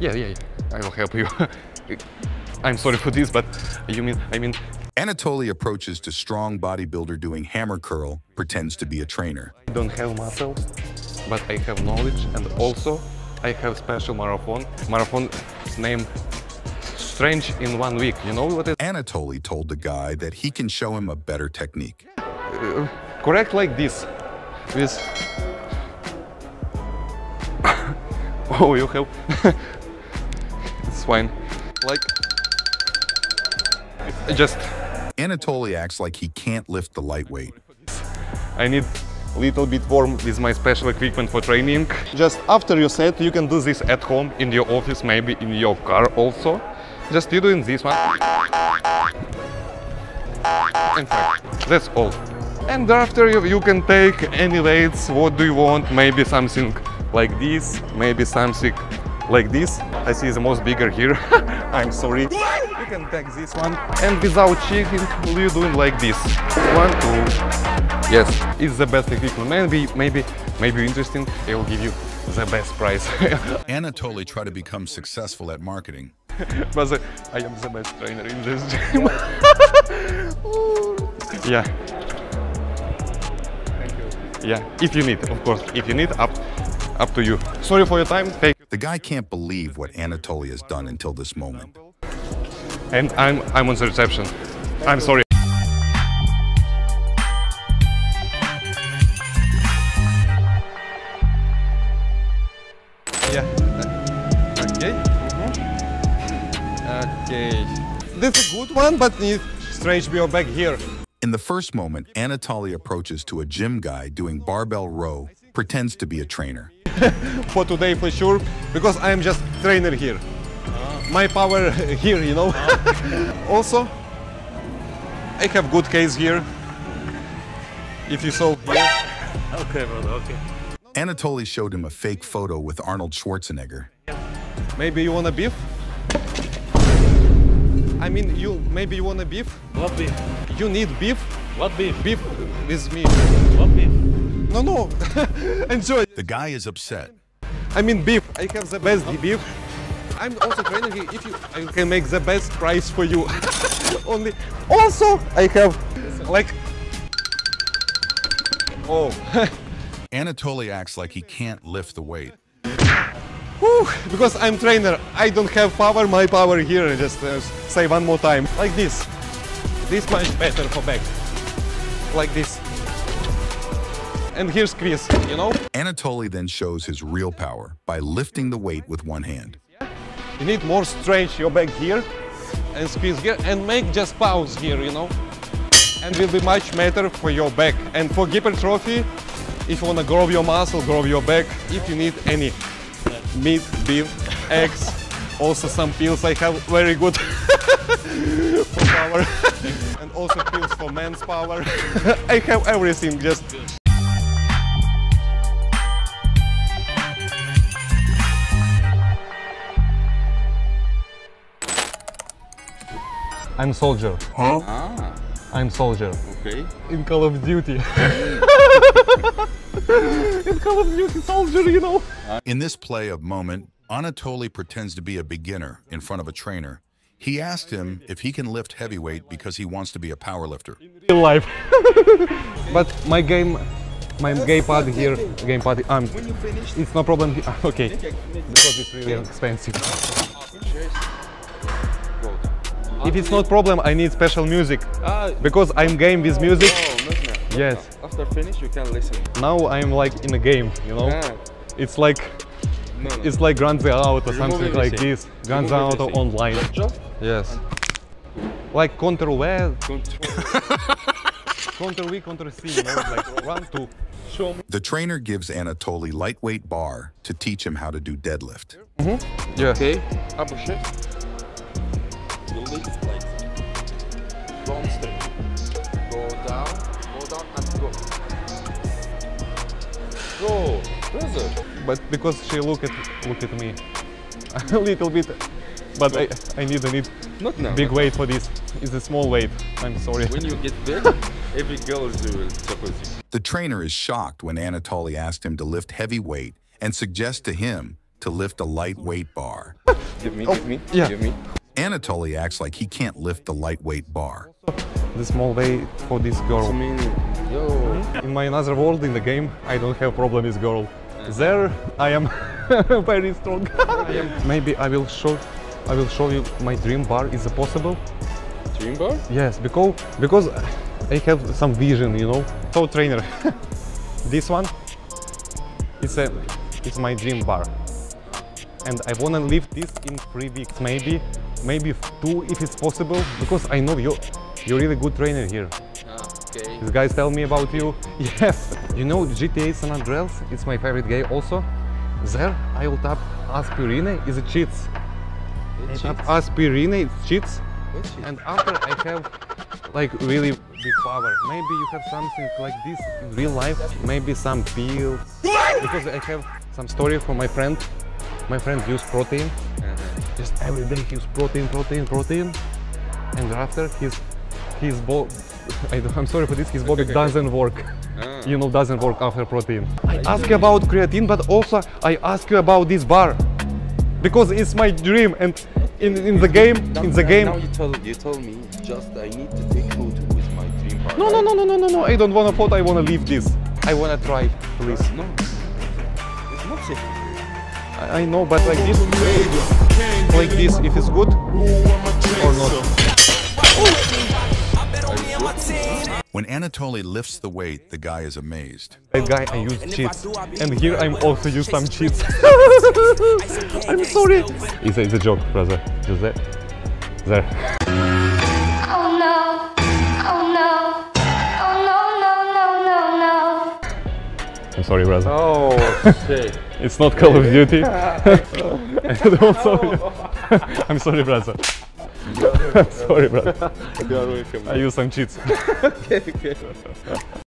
Yeah, yeah, yeah. I will help you. I'm sorry for this, but you mean, I mean, Anatoly approaches to strong bodybuilder doing hammer curl, pretends to be a trainer. I don't have muscles, but I have knowledge and also I have special marathon. Marathon named Strange in one week. You know what it Anatoly told the guy that he can show him a better technique. uh, correct like this. With Oh you have fine. Like just Anatoly acts like he can't lift the lightweight. I need a little bit warm with my special equipment for training. Just after you set, you can do this at home, in your office, maybe in your car also. Just you doing this one. Fact, that's all. And after you, you can take any weights, what do you want, maybe something like this, maybe something like this. I see the most bigger here. I'm sorry. You can take this one and without checking, you doing like this. One, two. Yes, it's the best equipment. Maybe, maybe, maybe interesting. I will give you the best price. Anatoly tried to become successful at marketing. but the- I am the best trainer in this gym. yeah. Thank you. Yeah, if you need, of course. If you need, up, up to you. Sorry for your time. Take The guy can't believe what Anatoly has done until this moment. and I'm I'm on the reception. I'm sorry. Yeah. Okay. Okay. This is a good one, but need strange your back here. In the first moment, Anatoly approaches to a gym guy doing barbell row, pretends to be a trainer. For today, for sure, because I'm just trainer here. Ah. My power here, you know. Ah. also, I have good case here. If you saw here. Okay, brother, okay. Anatoly showed him a fake photo with Arnold Schwarzenegger. Maybe you want a beef? I mean, you maybe you want a beef? What beef? You need beef? What beef? Beef with me. What beef? No, no. Enjoy. The guy is upset. I mean beef. I have the best beef. I'm also training here. If you, I can make the best price for you. Only. Also, I have like. Oh. Anatoly acts like he can't lift the weight. Whew, because I'm trainer, I don't have power, my power here, I just uh, say one more time, like this. This much better for back, like this. And here squeeze, you know? Anatoly then shows his real power by lifting the weight with one hand. You need more stretch your back here, and squeeze here, and make just pause here, you know? And will be much better for your back. And for hypertrophy, if you wanna grow your muscle, grow your back, if you need any meat, beef, eggs, also some pills I have very good for power, and also pills for men's power. I have everything just. I'm soldier. Huh? Ah. I'm soldier. Okay. In Call of Duty. In Call of Duty soldier, you know. In this play of moment, Anatoly pretends to be a beginner in front of a trainer. He asked him if he can lift heavyweight because he wants to be a powerlifter. real life. but my game, my gamepad here, gamepad, um, it's no problem. he- Okay, because it's really expensive. If it's not problem, I need special music Ah, because I'm game with music. oh, not now. Yes. After finish, you can listen. Now I'm like in a game, you know. Ah, It's like no, no. it's like Grand Theft Auto, Remove something like this. Grand Remove Theft Auto online. Job? Yes. Like Counter V, Control. Counter V, Counter C, you know, like one, two. Show me. The trainer gives Anatoly lightweight bar to teach him how to do deadlift. Yeah. Okay. Approcher. You lift like go on straight. Go down, go down and go. Go. Brother. but because she look at look at me a little bit but I, I need I need Not now. big not weight for this it's a small weight I'm sorry. When you get big, every girl will suppose you. The trainer is shocked when Anatoly asked him to lift heavy weight and suggests to him to lift a lightweight bar. Give me, give me, yeah. give me. Anatoly acts like he can't lift the lightweight bar. The small weight for this girl. I mean, yo. In my another world in the game, I don't have problem with girl. There, I am very strong. Maybe I will show, I will show you my dream bar. Is it possible? Dream bar? Yes, because because I have some vision, you know. So trainer, this one, it's a, it's my dream bar, and I wanna live this in three weeks, maybe, maybe two if it's possible, because I know you, you're really good trainer here. Ah, okay. These guys tell me about you. Yes, you know GTA San Andreas. It's my favorite game also. There I will tap aspirine is a cheats. I tap aspirine, it's cheats. What shit? And after I have like really big power. Maybe you have something like this in real life. Maybe some pills. Because I have some story from my friend. My friend used protein. Just every day he's protein, protein, protein. And after his his bo I don't, I'm sorry for this, his body doesn't work. Ah. You know, doesn't work after protein. I ask you about creatine, but also I ask you about this bar. Because it's my dream and in, in the game, in the game, Now you tell you tell me just I need to take photo with my dream bar. No, no, no, no, no, no, no. I don't want a photo. I want to leave this. I want to try, please. No. It's not safe. I, I know, but like this, like this, if it's good or not. When Anatoly lifts the weight, the guy is amazed. That guy, I use cheats, and here I'm also use some cheats. I'm sorry. It's a, it's a joke, brother. Just there. There. I'm sorry, brother. Oh shit. It's not Call of Duty. and also, I'm sorry, brother. I'm sorry, brother. You're welcome. I use some cheats. Okay, okay.